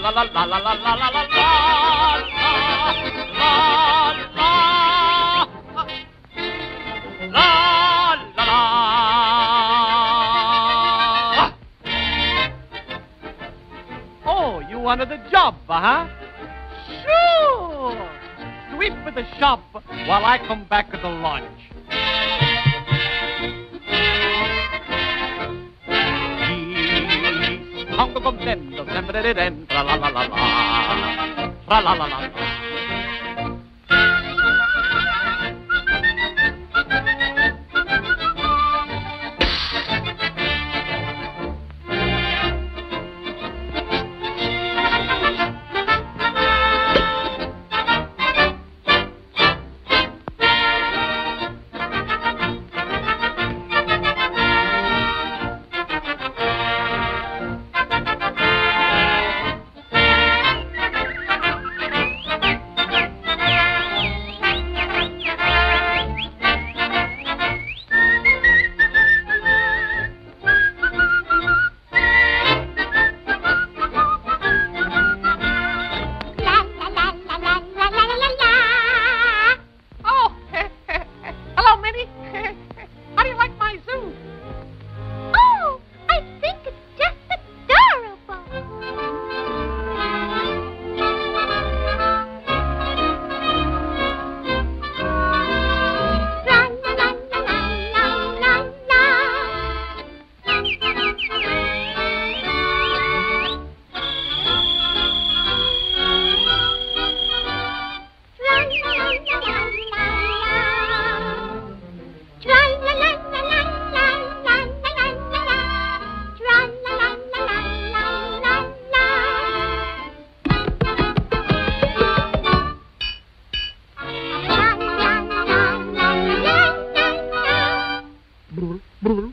La la la la la la la la la la la la la Oh, you wanted a job, huh? Sure. Sweep for the shop while I come back at the lunch. Contento, sempre dentro, la la la la, tra la la la la. Brul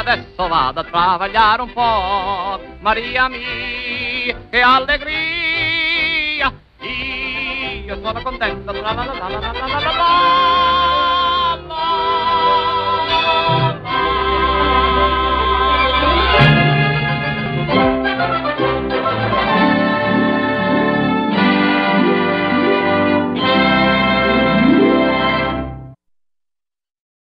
adesso vado a travagliare un po'. Maria mia, che allegria! Io sono contento. La la la la la la la la la